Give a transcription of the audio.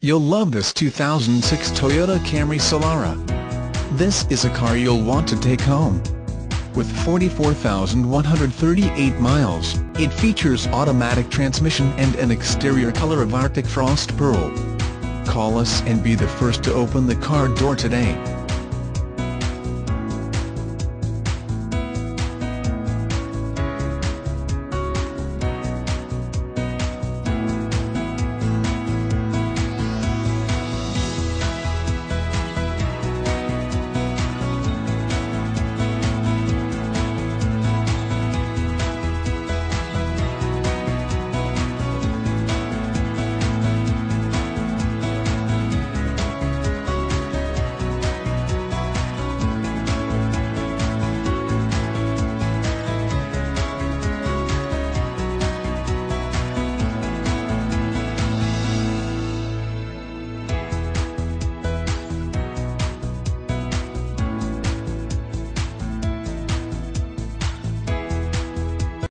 You'll love this 2006 Toyota Camry Solara. This is a car you'll want to take home. With 44,138 miles, it features automatic transmission and an exterior color of Arctic Frost Pearl. Call us and be the first to open the car door today.